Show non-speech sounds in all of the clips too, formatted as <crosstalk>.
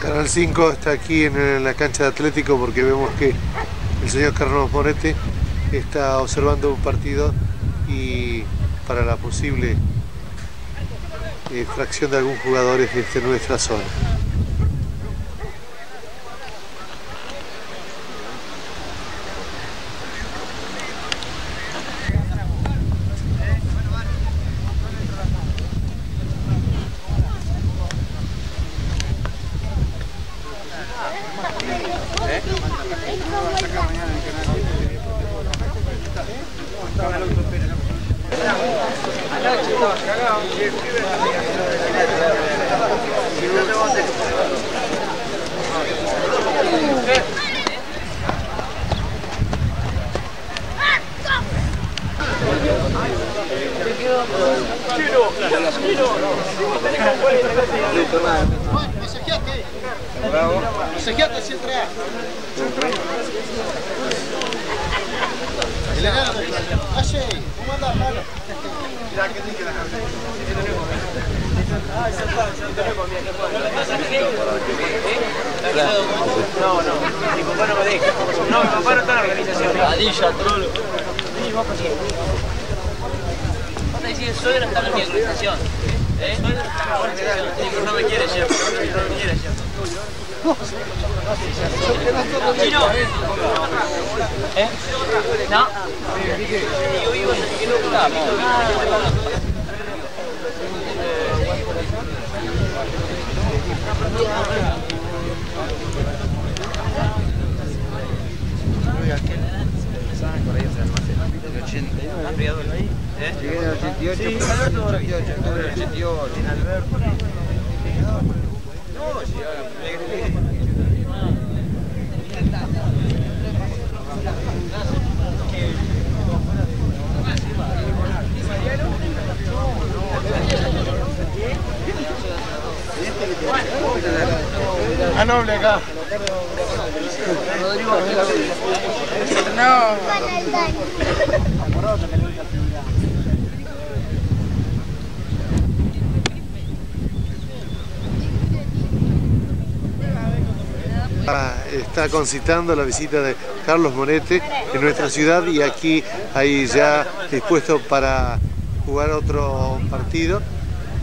Canal 5 está aquí en la cancha de Atlético porque vemos que el señor Carlos Morete está observando un partido y para la posible extracción de algún jugador de nuestra zona. Bravo. Masajeate si entra. No, no, mi papá no me deja. No, mi papá no está en la organización. Adilla, trolo. Sí, vos por Vos está en mi organización. ¿Eh? Quiere Jeff, no me quiere. ¿Eh? No. No Llegué en el 88, sí, Alberto 88, octubre del 88. En Alberto. No, Ah, noble acá. Rodrigo. No. Está concitando la visita de Carlos Monete en nuestra ciudad y aquí hay ya dispuesto para jugar otro partido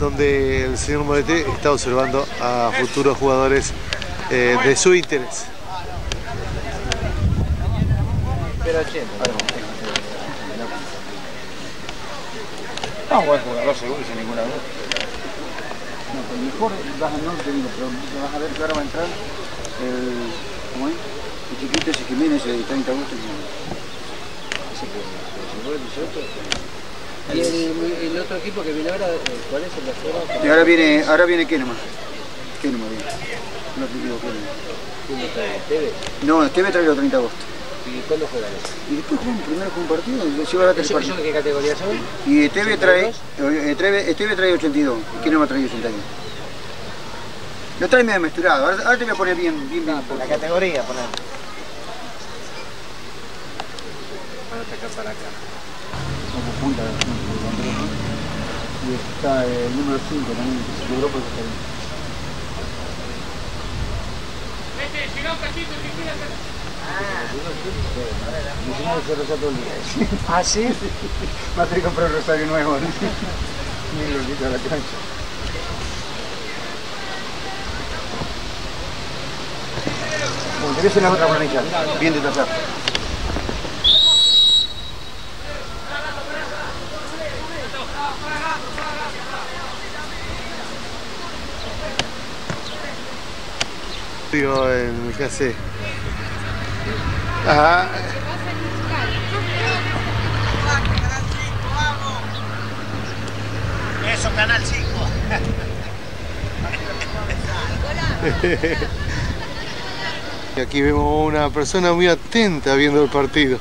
donde el señor Monete está observando a futuros jugadores eh, de su interés. No, buen jugador seguro, sin ninguna duda. No, pero mejor vas a no ver que va a entrar el, ¿cómo es? El chiquito ese Jiménez de 30 agosto. ¿Y el, el, otro equipo que viene ahora, cuál es el de? Y ahora viene, ahora viene Kenema. Kenema viene. No te. ¿Quién lo trae? ¿Esteve? No, Esteve trae el 30 de agosto. ¿Y cuándo juegan eso? Y después juegan primero con un partido y lleva la tres partidos. qué categoría son? Y Esteve trae, Esteve, Esteve trae 82 y Kenema trae 81. Lo trae medio mezclado, ahora, ahora te voy a poner bien, bien, bien. La categoría, poner. acá para acá. Como punta de Y está el número 5 también, que se logró porque está ahí. Vete, llega un cachito que quieras Ah, mi señor se rosa todo el día. ¿Ah, sí? Va a tener que comprar un rosario nuevo. Ni lo quita la cancha. Te ves en la otra planilla, bien detallado. en el hace Ajá. Eso, Canal 5. <laughs> y aquí vemos una persona muy atenta viendo el partido.